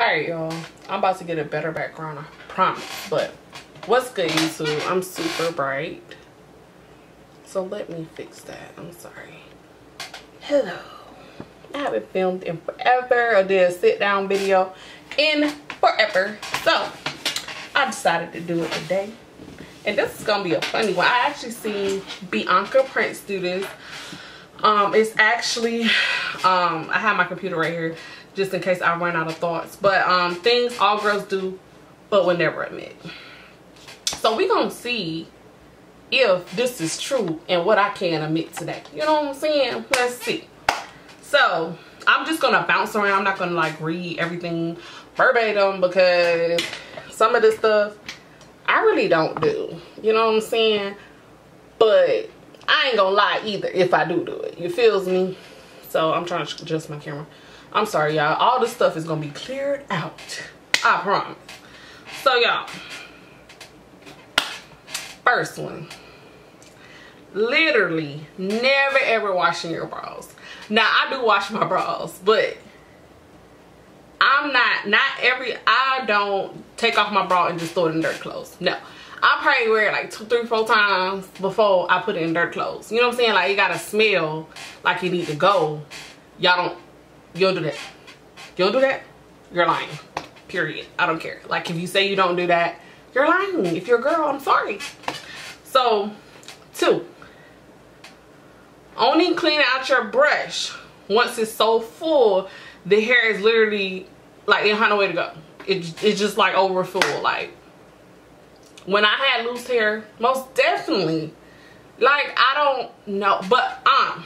Alright, y'all. I'm about to get a better background, I promise. But what's good, YouTube? I'm super bright. So let me fix that. I'm sorry. Hello. I haven't filmed in forever or did a sit down video in forever. So I decided to do it today. And this is gonna be a funny one. I actually seen Biannca Prince do this. Um, it's actually, um, I have my computer right here just in case I run out of thoughts. But um, things all girls do, but will never admit. So we gonna see if this is true and what I can admit today. You know what I'm saying? Let's see. So I'm just gonna bounce around. I'm not gonna like read everything verbatim because some of this stuff I really don't do. You know what I'm saying? But I ain't gonna lie either if I do do it. You feels me? So I'm trying to adjust my camera. I'm sorry, y'all. All this stuff is going to be cleared out. I promise. So, y'all. First one. Literally, never ever washing your bras. Now, I do wash my bras, but I'm not, not every, I don't take off my bra and just throw it in dirt clothes. No. I probably wear it like two, three, four times before I put it in dirt clothes. You know what I'm saying? Like, it gotta smell like you need to go. Y'all don't you don't do that. You don't do that, you're lying. Period. I don't care. Like if you say you don't do that, you're lying. If you're a girl, I'm sorry. So, two. Only clean out your brush once it's so full, the hair is literally like it have no way to go. It, it's just like over full. Like when I had loose hair, most definitely. Like I don't know, but um,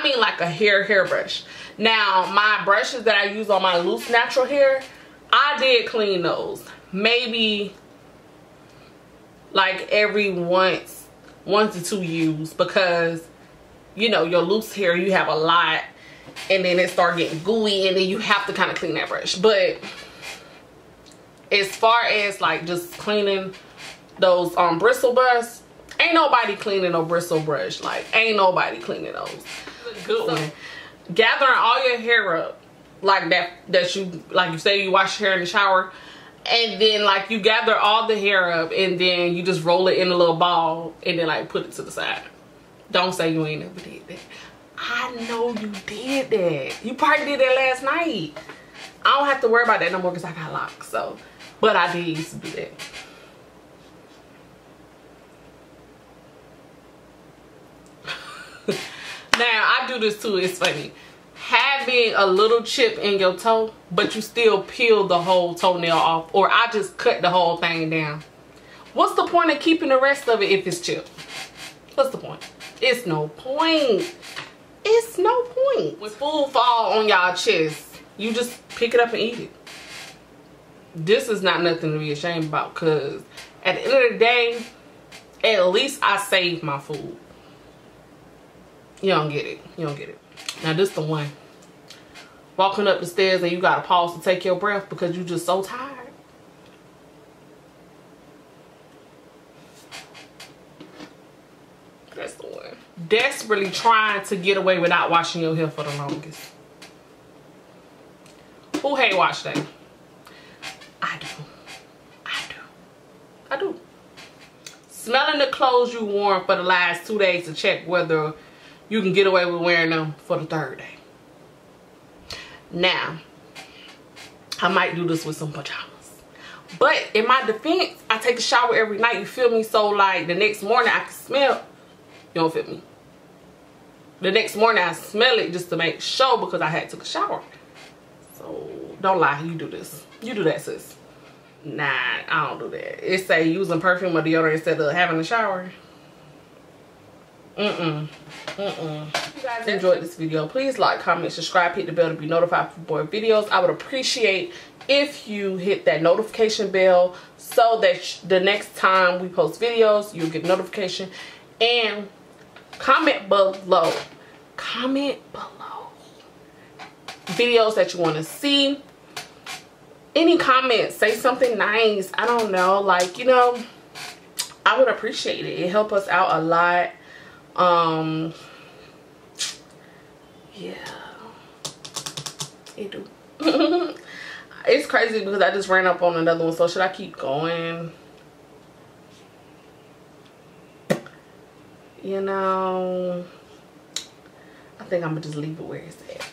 I mean like a hair hairbrush. Now, my brushes that I use on my loose natural hair, I did clean those. Maybe like every once, once to two use because, you know, your loose hair, you have a lot and then it start getting gooey and then you have to kind of clean that brush. But as far as like just cleaning those um bristle brush, ain't nobody cleaning no bristle brush. Like, ain't nobody cleaning those. Good so, one. Gathering all your hair up like that that you like you say you wash your hair in the shower and then like you gather all the hair up and then you just roll it in a little ball and then like put it to the side. Don't say you ain't never did that. I know you did that. You probably did that last night. I don't have to worry about that no more because i got locks so. But i did used to do that now I do this too. It's funny. Having a little chip in your toe, but you still peel the whole toenail off. Or I just cut the whole thing down. What's the point of keeping the rest of it if it's chipped? What's the point? It's no point. It's no point. When food fall on y'all chest, you just pick it up and eat it. This is not nothing to be ashamed about because at the end of the day, at least I saved my food. You don't get it. You don't get it. Now this the one. Walking up the stairs and you gotta pause to take your breath because you just so tired. That's the one. Desperately trying to get away without washing your hair for the longest. Who hate wash day? I do. I do. I do. Smelling the clothes you worn for the last two days to check whether you can get away with wearing them for the third day. Now, I might do this with some pajamas. But in my defense, I take a shower every night. You feel me? So like the next morning I can smell. You don't feel me? The next morning I smell it just to make sure because I had took a shower. So don't lie, you do this. You do that, sis. Nah, I don't do that. It say using perfume or deodorant instead of having a shower. Mm-mm. Mm-mm. If you guys enjoyed this video, please like, comment, subscribe, hit the bell to be notified for more videos. I would appreciate if you hit that notification bell so that the next time we post videos, you'll get notification. And comment below. Comment below. Videos that you want to see. Any comments, say something nice. I don't know. Like, you know, I would appreciate it. It help us out a lot um, yeah, it do. it's crazy because I just ran up on another one. So should I keep going? You know, I think I'm gonna just leave it where it's at.